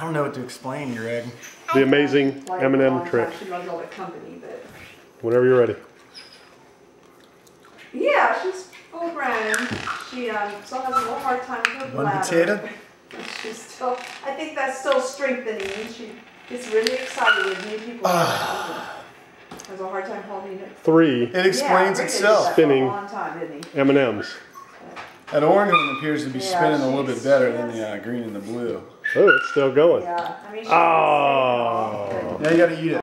I don't know what to explain, Greg. The amazing Like, M&M long trick. She runs all the company, but Whenever you're ready. yeah, she's full grown. She um, still has a little hard time with her One bladder. potato? She's still. I think that's still strengthening. She gets really excited with new people. Ah. has a hard time holding it. Three It explains yeah, itself. Spinning. For time. M&Ms. That orange one appears to be Yeah, spinning a little bit better than the uh, green and the blue. Oh, it's still going. Yeah. I mean, Oh. Now you gotta eat it.